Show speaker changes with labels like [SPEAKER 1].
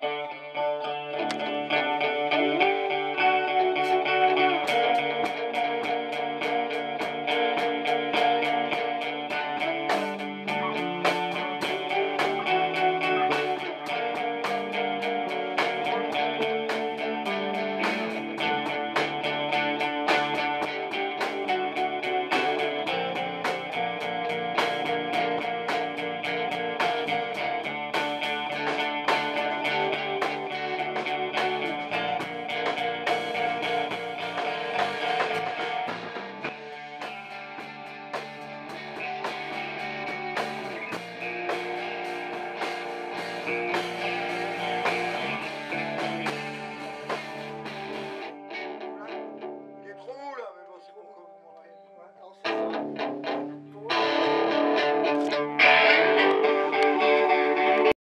[SPEAKER 1] music.